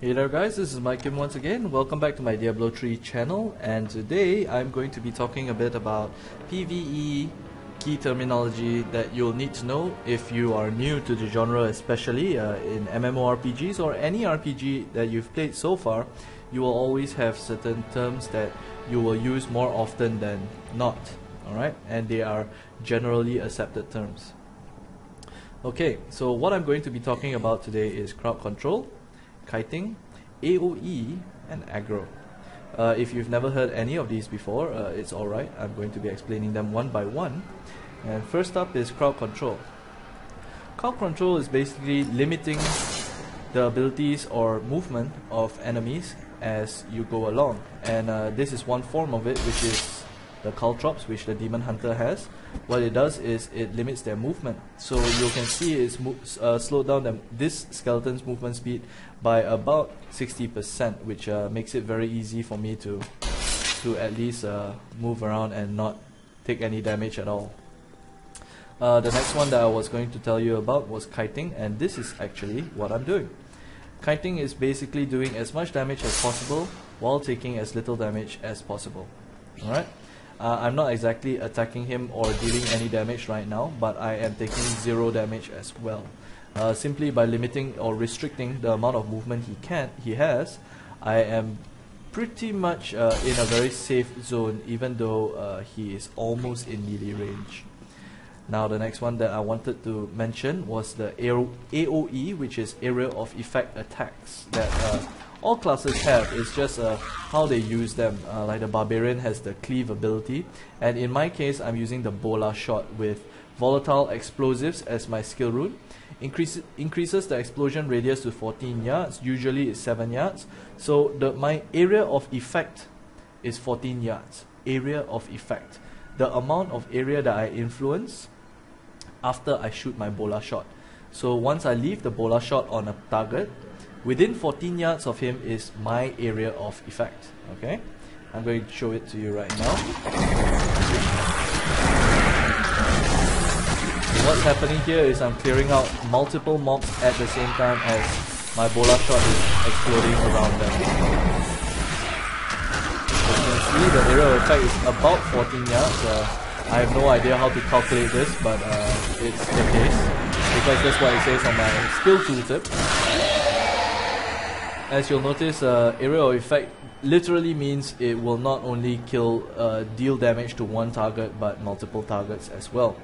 Hey there guys, this is Mike Kim once again. Welcome back to my Diablo 3 channel. And today I'm going to be talking a bit about PvE key terminology that you'll need to know if you are new to the genre especially uh, in MMORPGs or any RPG that you've played so far. You will always have certain terms that you will use more often than not. Alright and they are generally accepted terms. Okay, so what I'm going to be talking about today is crowd control kiting, AOE, and aggro. Uh, if you've never heard any of these before, uh, it's alright. I'm going to be explaining them one by one. And first up is crowd control. Crowd control is basically limiting the abilities or movement of enemies as you go along. And uh, this is one form of it, which is the caltrops which the demon hunter has what it does is it limits their movement. So you can see it's uh, slowed down them, this skeleton's movement speed by about 60% which uh, makes it very easy for me to to at least uh, move around and not take any damage at all. Uh, the next one that I was going to tell you about was kiting and this is actually what I'm doing. Kiting is basically doing as much damage as possible while taking as little damage as possible. Alright uh, I'm not exactly attacking him or dealing any damage right now, but I am taking zero damage as well. Uh, simply by limiting or restricting the amount of movement he can he has, I am pretty much uh, in a very safe zone even though uh, he is almost in melee range. Now the next one that I wanted to mention was the AOE which is Area of Effect Attacks that uh, all classes have. It's just uh, how they use them. Uh, like the Barbarian has the Cleave ability, and in my case, I'm using the Bola shot with Volatile Explosives as my skill rune. Increase, increases the explosion radius to 14 yards. Usually it's 7 yards. So the my area of effect is 14 yards. Area of effect. The amount of area that I influence after I shoot my Bola shot. So once I leave the Bola shot on a target, Within 14 yards of him is my area of effect. Okay, I'm going to show it to you right now. What's happening here is I'm clearing out multiple mobs at the same time as my bola shot is exploding around them. You can see, the area of effect is about 14 yards. Uh, I have no idea how to calculate this, but uh, it's the case because that's what it says on my skill tooltip as you'll notice, uh, area of effect literally means it will not only kill, uh, deal damage to one target, but multiple targets as well.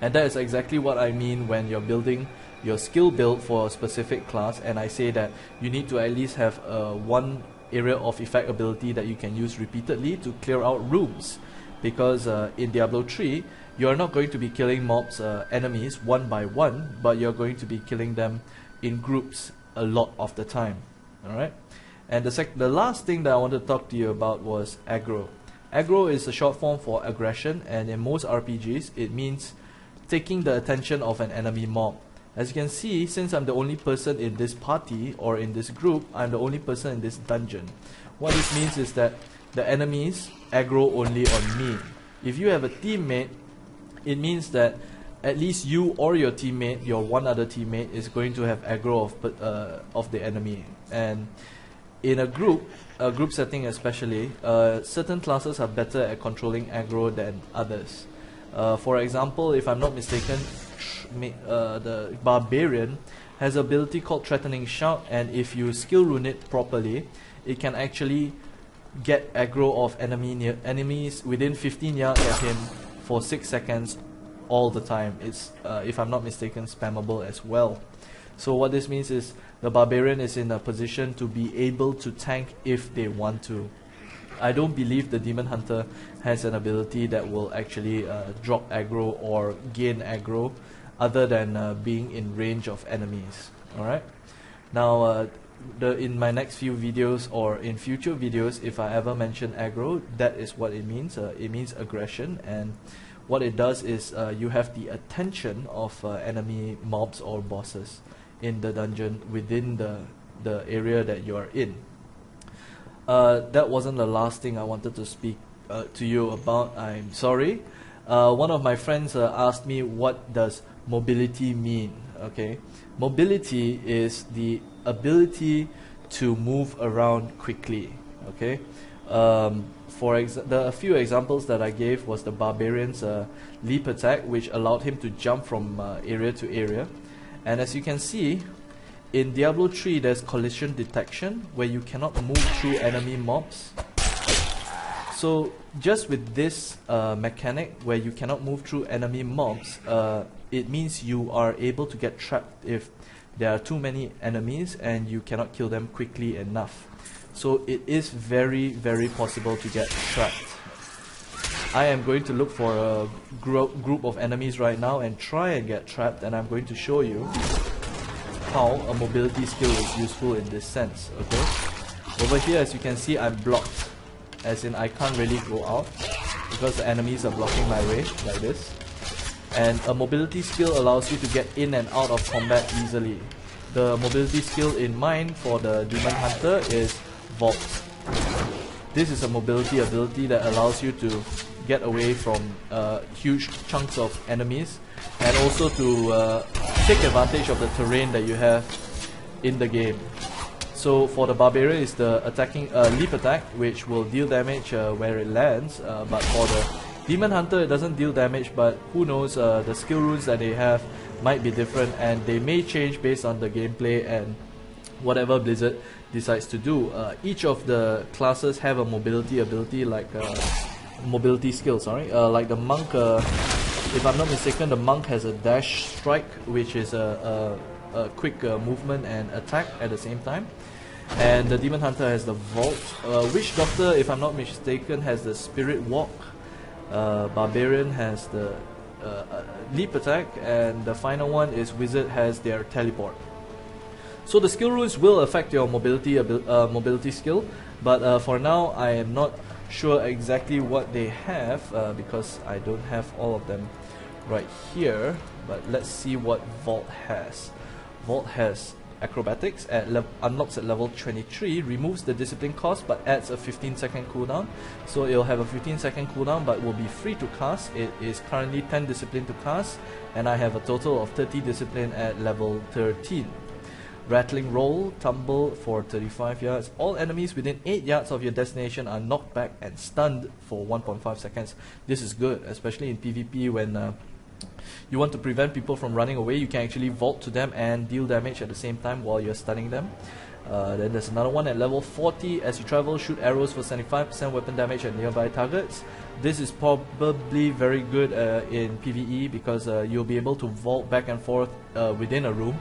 And that is exactly what I mean when you're building your skill build for a specific class, and I say that you need to at least have uh, one area of effect ability that you can use repeatedly to clear out rooms. Because uh, in Diablo 3, you're not going to be killing mobs, uh, enemies, one by one, but you're going to be killing them in groups a lot of the time. Alright? And the, sec- the last thing that I want to talk to you about was aggro. Aggro is a short form for aggression, and in most RPGs, it means taking the attention of an enemy mob. As you can see, since I'm the only person in this party or in this group, I'm the only person in this dungeon. What this means is that the enemies aggro only on me. If you have a teammate, it means that at least you or your teammate, your one other teammate, is going to have aggro of uh, of the enemy. And in a group, a group setting especially, uh, certain classes are better at controlling aggro than others. Uh, for example, if I'm not mistaken, uh, the barbarian has ability called threatening shout, and if you skill rune it properly, it can actually get aggro of enemy near enemies within 15 yards of him for 6 seconds all the time. It's, uh, if I'm not mistaken, spammable as well. So what this means is the barbarian is in a position to be able to tank if they want to. I don't believe the demon hunter has an ability that will actually uh, drop aggro or gain aggro other than uh, being in range of enemies. Alright? Now, uh, the, in my next few videos or in future videos, if I ever mention aggro, that is what it means. Uh, it means aggression and what it does is uh, you have the attention of uh, enemy mobs or bosses in the dungeon within the the area that you are in. Uh, that wasn't the last thing I wanted to speak uh, to you about. I'm sorry. Uh, one of my friends uh, asked me what does mobility mean. Okay, Mobility is the ability to move around quickly. Okay, um, for the a few examples that I gave was the barbarian's uh, leap attack, which allowed him to jump from uh, area to area. And as you can see, in Diablo 3, there's collision detection, where you cannot move through enemy mobs. So just with this uh, mechanic, where you cannot move through enemy mobs, uh, it means you are able to get trapped if there are too many enemies and you cannot kill them quickly enough. So it is very, very possible to get trapped. I am going to look for a gro group of enemies right now and try and get trapped and I'm going to show you how a mobility skill is useful in this sense, okay? Over here as you can see I'm blocked, as in I can't really go out because the enemies are blocking my way like this. And a mobility skill allows you to get in and out of combat easily. The mobility skill in mine for the Demon Hunter is Vault. This is a mobility ability that allows you to get away from uh, huge chunks of enemies and also to uh, take advantage of the terrain that you have in the game. So for the Barbarian is the attacking uh, leap attack which will deal damage uh, where it lands uh, but for the Demon Hunter it doesn't deal damage but who knows uh, the skill runes that they have might be different and they may change based on the gameplay and whatever Blizzard decides to do. Uh, each of the classes have a mobility ability like uh, mobility skill sorry. Uh, like the monk uh, if I'm not mistaken the monk has a dash strike which is a, a, a quick uh, movement and attack at the same time. And the demon hunter has the vault uh, witch doctor if I'm not mistaken has the spirit walk. Barbarian has the leap attack and the final one is wizard has their teleport so the skill runes will affect your mobility uh, mobility skill but uh, for now I am not sure exactly what they have uh, because I don't have all of them right here but let's see what Vault has. Vault has acrobatics at unlocks at level 23 removes the discipline cost but adds a 15 second cooldown. So it'll have a 15 second cooldown but will be free to cast. It is currently 10 discipline to cast and I have a total of 30 discipline at level 13 Rattling roll, tumble for 35 yards. All enemies within 8 yards of your destination are knocked back and stunned for 1.5 seconds. This is good, especially in PvP when uh, you want to prevent people from running away. You can actually vault to them and deal damage at the same time while you're stunning them. Uh, then there's another one at level 40. As you travel, shoot arrows for 75% weapon damage at nearby targets. This is probably very good uh, in PvE because uh, you'll be able to vault back and forth uh, within a room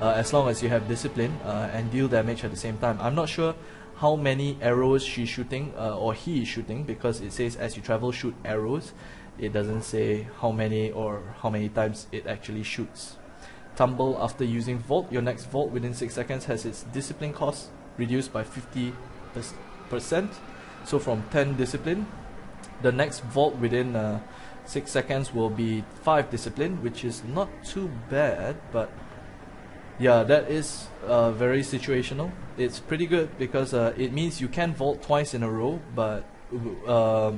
uh, as long as you have discipline uh, and deal damage at the same time. I'm not sure how many arrows she's shooting uh, or he is shooting because it says as you travel shoot arrows. It doesn't say how many or how many times it actually shoots. Tumble after using Vault. Your next Vault within 6 seconds has its discipline cost reduced by 50%. So from 10 discipline, the next Vault within uh, 6 seconds will be 5 discipline, which is not too bad, but yeah, that is uh, very situational. It's pretty good because uh, it means you can vault twice in a row, but uh,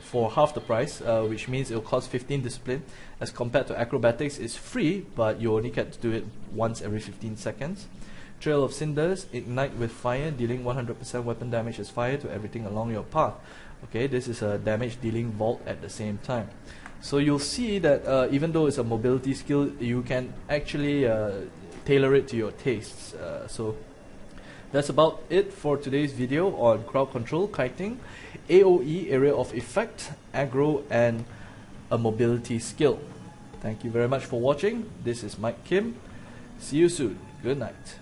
for half the price, uh, which means it will cost 15 discipline. As compared to acrobatics, it's free, but you only get to do it once every 15 seconds. Trail of Cinders, ignite with fire, dealing 100% weapon damage as fire to everything along your path. Okay, this is a damage dealing vault at the same time. So you'll see that uh, even though it's a mobility skill, you can actually uh, tailor it to your tastes. Uh, so that's about it for today's video on crowd control, kiting, AoE, area of effect, aggro, and a mobility skill. Thank you very much for watching. This is Mike Kim. See you soon. Good night.